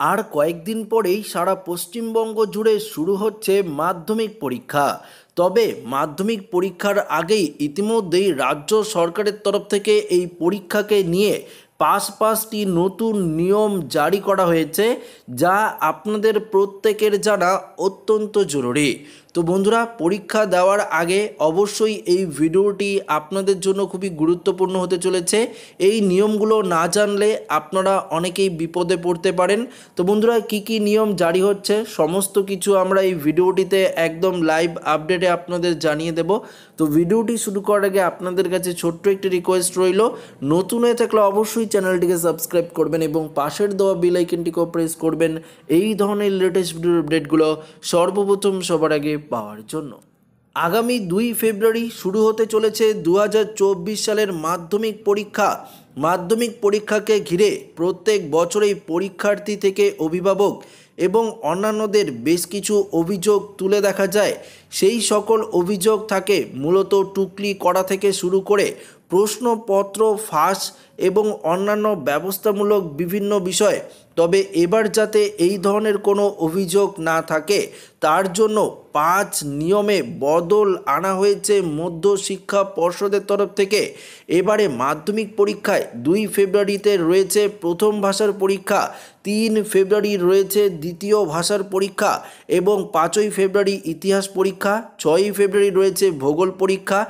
আর কয়েকদিন পরেই সারা পশ্চিমবঙ্গ জুড়ে শুরু হচ্ছে মাধ্যমিক পরীক্ষা। তবে মাধ্যমিক পরীক্ষার আগেই ইতিমধ্যেই রাজ্য সরকারের তরফ থেকে এই পরীক্ষাকে নিয়ে পাশ পাঁচটি নতুন নিয়ম জারি করা হয়েছে, যা আপনাদের প্রত্যেকের জানা অত্যন্ত জরুরি। তো বন্ধুরা, পরীক্ষা দেওয়ার আগে অবশ্যই এই ভিডিওটি আপনাদের জন্য খুবই গুরুত্বপূর্ণ হতে চলেছে। এই নিয়মগুলো না জানলে আপনারা অনেকেই বিপদে পড়তে পারেন। তো বন্ধুরা, কি কি নিয়ম জারি হচ্ছে, সমস্ত কিছু আমরা এই ভিডিওটিতে একদম লাইভ আপডেটে আপনাদের জানিয়ে দেব। তো ভিডিওটি শুরু করার আগে আপনাদের কাছে ছোট্ট একটি রিকোয়েস্ট রইল, নতুন হয়ে থাকলে অবশ্যই চ্যানেলটিকে সাবস্ক্রাইব করবেন এবং পাশের দেওয়া বেল আইকনটিকেও প্রেস করবেন। এই ধরনের লেটেস্ট ভিডিও আপডেটগুলো সর্বপ্রথম সবার আগে পাওয়ার জন্য। আগামী দুই ফেব্রুয়ারি শুরু হতে চলেছে দু হাজার চব্বিশ সালের মাধ্যমিক পরীক্ষা। মাধ্যমিক পরীক্ষাকে ঘিরে প্রত্যেক বছরেই পরীক্ষার্থী থেকে অভিভাবক এবং অন্যান্যদের বেশ কিছু অভিযোগ তুলে দেখা যায়। সেই সকল অভিযোগ থাকে মূলত টুকলি করা থেকে শুরু করে প্রশ্নপত্র ফাঁস এবং অন্যান্য ব্যবস্থামূলক বিভিন্ন বিষয়। তবে এবার যাতে এই ধরনের কোনো অভিযোগ না থাকে, তার জন্য পাঁচ নিয়মে বদল আনা হয়েছে মধ্য শিক্ষা পর্ষদের তরফ থেকে। এবারে মাধ্যমিক পরীক্ষায় দুই ফেব্রুয়ারিতে রয়েছে প্রথম ভাষার পরীক্ষা, তিন ফেব্রুয়ারি রয়েছে দ্বিতীয় ভাষার পরীক্ষা এবং পাঁচই ফেব্রুয়ারি ইতিহাস পরীক্ষা, ছয়ই ফেব্রুয়ারি রয়েছে ভূগোল পরীক্ষা,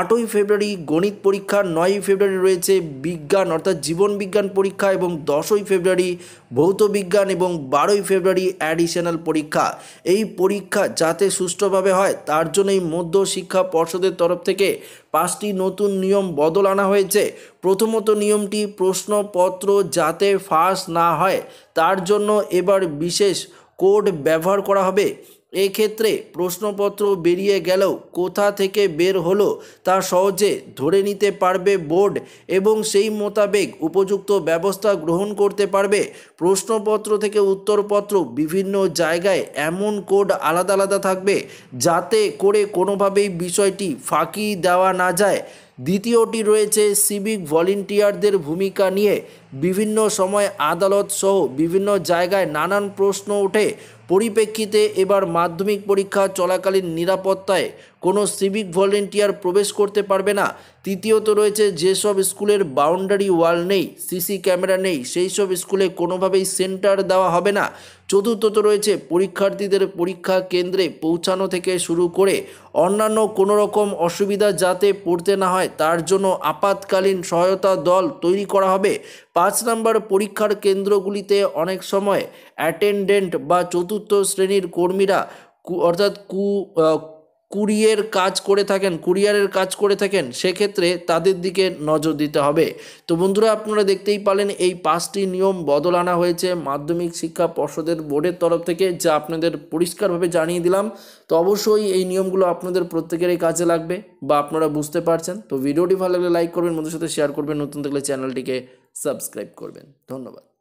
আটই ফেব্রুয়ারি গণিত পরীক্ষা, নয়ই ফেব্রুয়ারি রয়েছে বিজ্ঞান অর্থাৎ জীবন বিজ্ঞান পরীক্ষা এবং দশই ফেব্রুয়ারি ভৌত বিজ্ঞান এবং বারোই ফেব্রুয়ারি অ্যাডিশনাল পরীক্ষা। এই পরীক্ষা যাতে সুষ্ঠুভাবে হয়, তার জন্যই মধ্য শিক্ষা পর্ষদের তরফ থেকে পাঁচটি নতুন নিয়ম বদল আনা হয়েছে। প্রথমত নিয়মটি প্রশ্নপত্র যাতে ফাঁস না হয়, তার জন্য এবার বিশেষ কোড ব্যবহার করা হবে। এক্ষেত্রে প্রশ্নপত্র বেরিয়ে গেলেও কোথা থেকে বের হলো তা সহজে ধরে নিতে পারবে বোর্ড এবং সেই মোতাবেক উপযুক্ত ব্যবস্থা গ্রহণ করতে পারবে। প্রশ্নপত্র থেকে উত্তরপত্র বিভিন্ন জায়গায় এমন কোড আলাদা আলাদা থাকবে যাতে করে কোনোভাবেই বিষয়টি ফাঁকি দেওয়া না যায়। দ্বিতীয়টি রয়েছে সিভিক ভলেন্টিয়ারদের ভূমিকা নিয়ে বিভিন্ন সময় আদালত সহ বিভিন্ন জায়গায় নানান প্রশ্ন ওঠে। পরিপ্রেক্ষিতে এবার মাধ্যমিক পরীক্ষা চলাকালীন নিরাপত্তায় কোনো সিভিক ভলেন্টিয়ার প্রবেশ করতে পারবে না। তৃতীয়ত রয়েছে, যেসব স্কুলের বাউন্ডারি ওয়াল নেই সিসি ক্যামেরা নেই সেই সব স্কুলে কোনোভাবেই সেন্টার দেওয়া হবে না। চতুর্থত রয়েছে, পরীক্ষার্থীদের পরীক্ষা কেন্দ্রে পৌঁছানো থেকে শুরু করে অন্যান্য কোনো রকম অসুবিধা যাতে পড়তে না হয়, তার জন্য আপাতকালীন সহায়তা দল তৈরি করা হবে। পাঁচ নম্বর পরীক্ষার কেন্দ্রগুলিতে অনেক সময় অ্যাটেন্ডেন্ট বা চতুর্থ শ্রেণির কর্মীরা অর্থাৎ কু কুরিয়ের কাজ করে থাকেন, কুরিয়ারের কাজ করে থাকেন, সেক্ষেত্রে তাদের দিকে নজর দিতে হবে। তো বন্ধুরা, আপনারা দেখতেই পালেন এই পাঁচটি নিয়ম বদল আনা হয়েছে মাধ্যমিক শিক্ষা পর্ষদের বোর্ডের তরফ থেকে, যা আপনাদের পরিষ্কারভাবে জানিয়ে দিলাম। তো অবশ্যই এই নিয়মগুলো আপনাদের প্রত্যেকেরই কাজে লাগবে বা আপনারা বুঝতে পারছেন। তো ভিডিওটি ভালো লাগলে লাইক করবেন বন্ধুর সাথে শেয়ার করবেন, নতুন থাকলে চ্যানেলটিকে সাবস্ক্রাইব করবেন। ধন্যবাদ।